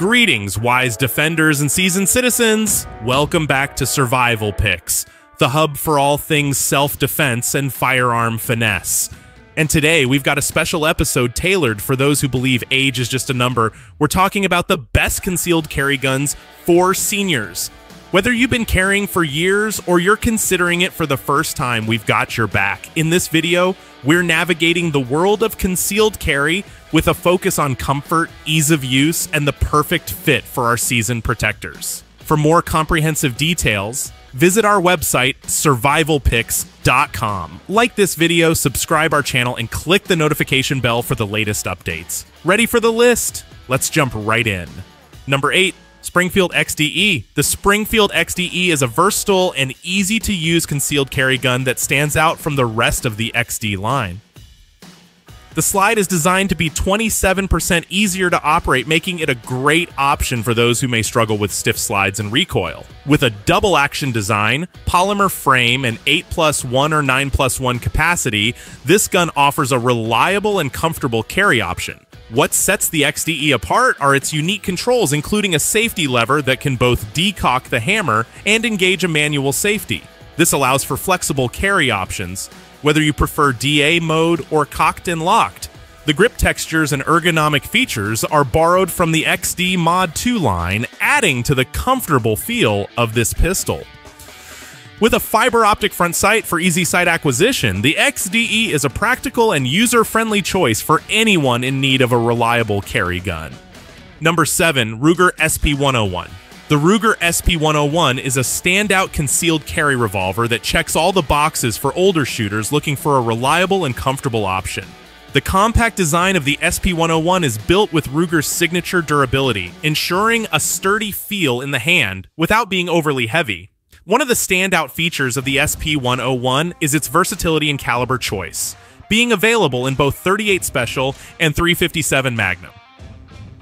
Greetings, wise defenders and seasoned citizens. Welcome back to Survival Picks, the hub for all things self defense and firearm finesse. And today we've got a special episode tailored for those who believe age is just a number. We're talking about the best concealed carry guns for seniors. Whether you've been carrying for years or you're considering it for the first time, we've got your back. In this video, we're navigating the world of concealed carry with a focus on comfort, ease of use, and the perfect fit for our season protectors. For more comprehensive details, visit our website, survivalpicks.com. Like this video, subscribe our channel, and click the notification bell for the latest updates. Ready for the list? Let's jump right in. Number 8. Springfield XDE. The Springfield XDE is a versatile and easy to use concealed carry gun that stands out from the rest of the XD line. The slide is designed to be 27% easier to operate, making it a great option for those who may struggle with stiff slides and recoil. With a double action design, polymer frame, and 8 plus 1 or 9 plus 1 capacity, this gun offers a reliable and comfortable carry option. What sets the XDE apart are its unique controls, including a safety lever that can both decock the hammer and engage a manual safety. This allows for flexible carry options, whether you prefer DA mode or cocked and locked. The grip textures and ergonomic features are borrowed from the XD Mod 2 line, adding to the comfortable feel of this pistol. With a fiber optic front sight for easy sight acquisition, the XDE is a practical and user friendly choice for anyone in need of a reliable carry gun. Number 7. Ruger SP 101. The Ruger SP 101 is a standout concealed carry revolver that checks all the boxes for older shooters looking for a reliable and comfortable option. The compact design of the SP 101 is built with Ruger's signature durability, ensuring a sturdy feel in the hand without being overly heavy. One of the standout features of the SP101 is its versatility and caliber choice, being available in both 38 Special and 357 Magnum.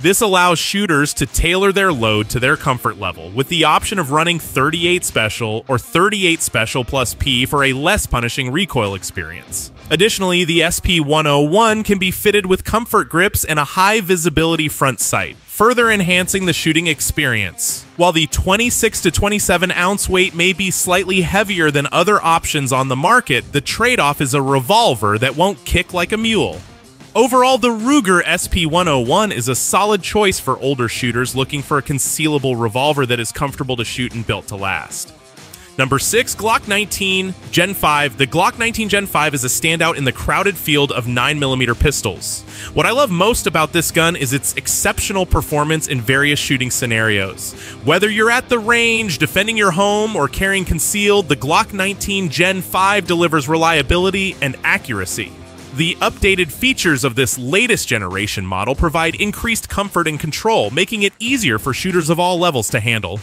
This allows shooters to tailor their load to their comfort level, with the option of running 38 Special or 38 Special plus P for a less punishing recoil experience. Additionally, the SP101 can be fitted with comfort grips and a high visibility front sight, further enhancing the shooting experience. While the 26 to 27 ounce weight may be slightly heavier than other options on the market, the trade off is a revolver that won't kick like a mule. Overall, the Ruger SP101 is a solid choice for older shooters looking for a concealable revolver that is comfortable to shoot and built to last. Number 6, Glock 19 Gen 5. The Glock 19 Gen 5 is a standout in the crowded field of 9mm pistols. What I love most about this gun is its exceptional performance in various shooting scenarios. Whether you're at the range, defending your home, or carrying concealed, the Glock 19 Gen 5 delivers reliability and accuracy. The updated features of this latest generation model provide increased comfort and control, making it easier for shooters of all levels to handle.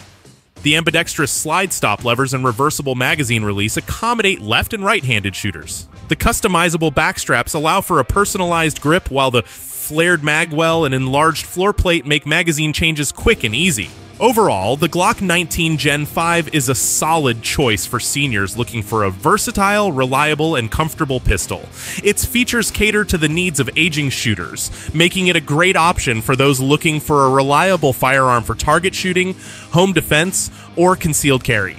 The ambidextrous slide stop levers and reversible magazine release accommodate left and right handed shooters. The customizable backstraps allow for a personalized grip, while the flared magwell and enlarged floor plate make magazine changes quick and easy. Overall, the Glock 19 Gen 5 is a solid choice for seniors looking for a versatile, reliable, and comfortable pistol. Its features cater to the needs of aging shooters, making it a great option for those looking for a reliable firearm for target shooting, home defense, or concealed carry.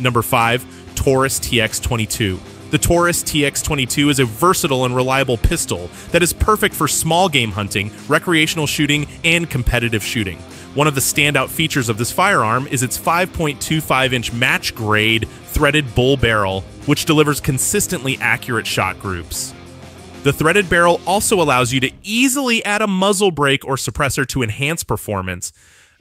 Number 5, Taurus TX22. The Taurus TX22 is a versatile and reliable pistol that is perfect for small game hunting, recreational shooting, and competitive shooting. One of the standout features of this firearm is its 5.25 inch match grade threaded bull barrel, which delivers consistently accurate shot groups. The threaded barrel also allows you to easily add a muzzle brake or suppressor to enhance performance.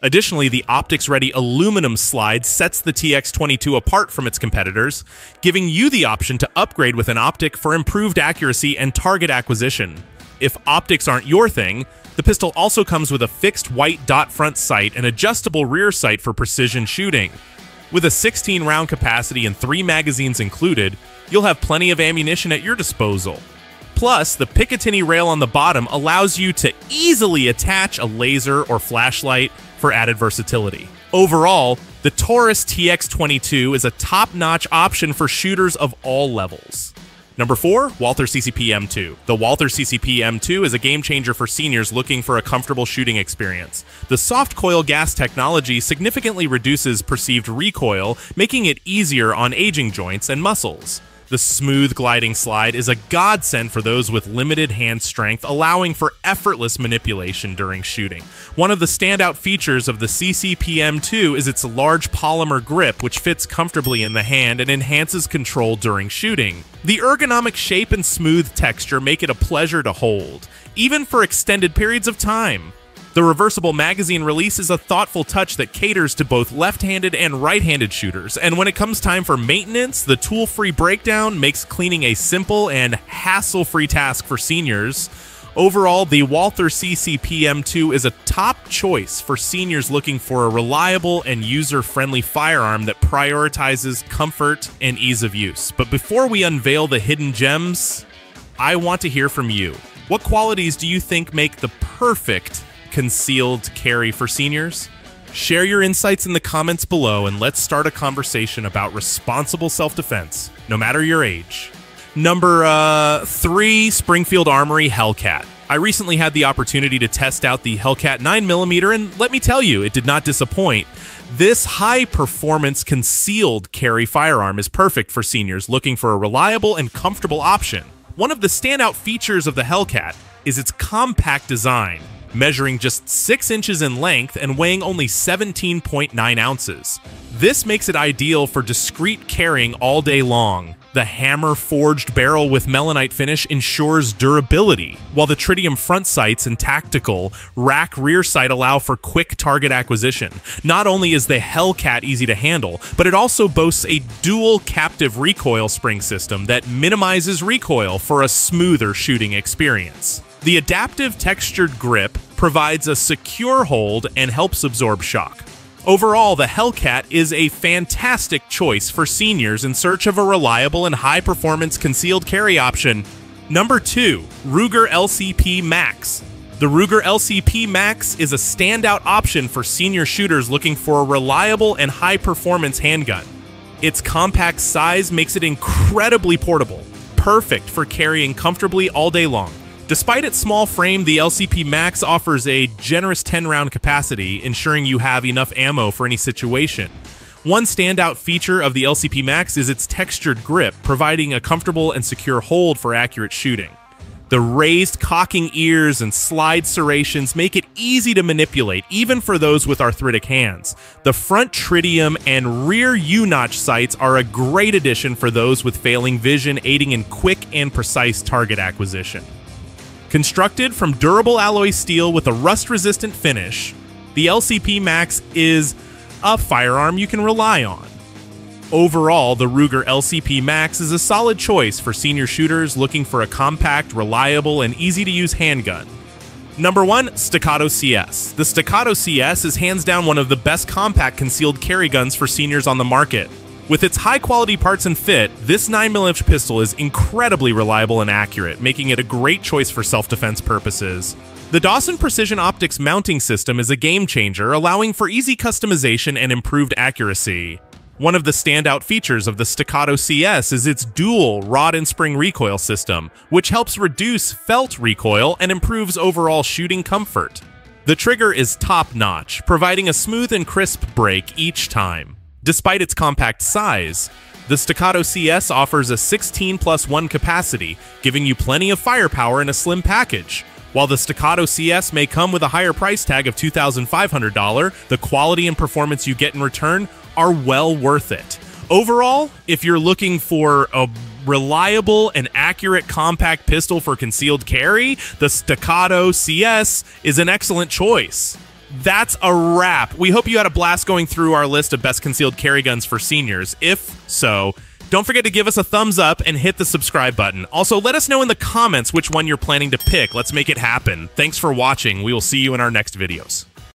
Additionally, the optics ready aluminum slide sets the TX22 apart from its competitors, giving you the option to upgrade with an optic for improved accuracy and target acquisition. If optics aren't your thing, the pistol also comes with a fixed white dot front sight and adjustable rear sight for precision shooting. With a 16 round capacity and three magazines included, you'll have plenty of ammunition at your disposal. Plus, the Picatinny rail on the bottom allows you to easily attach a laser or flashlight for added versatility. Overall, the Taurus TX22 is a top notch option for shooters of all levels. Number four, Walther CCP M2. The Walther CCP M2 is a game changer for seniors looking for a comfortable shooting experience. The soft coil gas technology significantly reduces perceived recoil, making it easier on aging joints and muscles. The smooth gliding slide is a godsend for those with limited hand strength, allowing for effortless manipulation during shooting. One of the standout features of the CCPM2 is its large polymer grip, which fits comfortably in the hand and enhances control during shooting. The ergonomic shape and smooth texture make it a pleasure to hold, even for extended periods of time. The reversible magazine release is a thoughtful touch that caters to both left-handed and right-handed shooters, and when it comes time for maintenance, the tool-free breakdown makes cleaning a simple and hassle-free task for seniors. Overall, the Walther CCPM2 is a top choice for seniors looking for a reliable and user-friendly firearm that prioritizes comfort and ease of use. But before we unveil the hidden gems, I want to hear from you. What qualities do you think make the perfect concealed carry for seniors? Share your insights in the comments below and let's start a conversation about responsible self defense, no matter your age. Number uh, three, Springfield Armory Hellcat. I recently had the opportunity to test out the Hellcat 9mm, and let me tell you, it did not disappoint. This high performance concealed carry firearm is perfect for seniors looking for a reliable and comfortable option. One of the standout features of the Hellcat is its compact design measuring just 6 inches in length and weighing only 17.9 ounces. This makes it ideal for discreet carrying all day long. The hammer forged barrel with Melonite finish ensures durability, while the tritium front sights and tactical rack rear sight allow for quick target acquisition. Not only is the Hellcat easy to handle, but it also boasts a dual captive recoil spring system that minimizes recoil for a smoother shooting experience. The adaptive textured grip provides a secure hold and helps absorb shock. Overall, the Hellcat is a fantastic choice for seniors in search of a reliable and high performance concealed carry option. Number 2, Ruger LCP Max. The Ruger LCP Max is a standout option for senior shooters looking for a reliable and high performance handgun. Its compact size makes it incredibly portable, perfect for carrying comfortably all day long. Despite its small frame, the LCP Max offers a generous 10 round capacity, ensuring you have enough ammo for any situation. One standout feature of the LCP Max is its textured grip, providing a comfortable and secure hold for accurate shooting. The raised cocking ears and slide serrations make it easy to manipulate, even for those with arthritic hands. The front tritium and rear U-notch sights are a great addition for those with failing vision, aiding in quick and precise target acquisition. Constructed from durable alloy steel with a rust-resistant finish, the LCP Max is a firearm you can rely on. Overall, the Ruger LCP Max is a solid choice for senior shooters looking for a compact, reliable, and easy-to-use handgun. Number 1, Staccato CS. The Staccato CS is hands down one of the best compact concealed carry guns for seniors on the market. With its high quality parts and fit, this 9mm pistol is incredibly reliable and accurate, making it a great choice for self defense purposes. The Dawson Precision Optics mounting system is a game changer, allowing for easy customization and improved accuracy. One of the standout features of the Staccato CS is its dual rod and spring recoil system, which helps reduce felt recoil and improves overall shooting comfort. The trigger is top notch, providing a smooth and crisp break each time. Despite its compact size, the Staccato CS offers a 16 plus 1 capacity, giving you plenty of firepower in a slim package. While the Staccato CS may come with a higher price tag of $2,500, the quality and performance you get in return are well worth it. Overall, if you're looking for a reliable and accurate compact pistol for concealed carry, the Staccato CS is an excellent choice that's a wrap. We hope you had a blast going through our list of best concealed carry guns for seniors. If so, don't forget to give us a thumbs up and hit the subscribe button. Also, let us know in the comments which one you're planning to pick. Let's make it happen. Thanks for watching. We will see you in our next videos.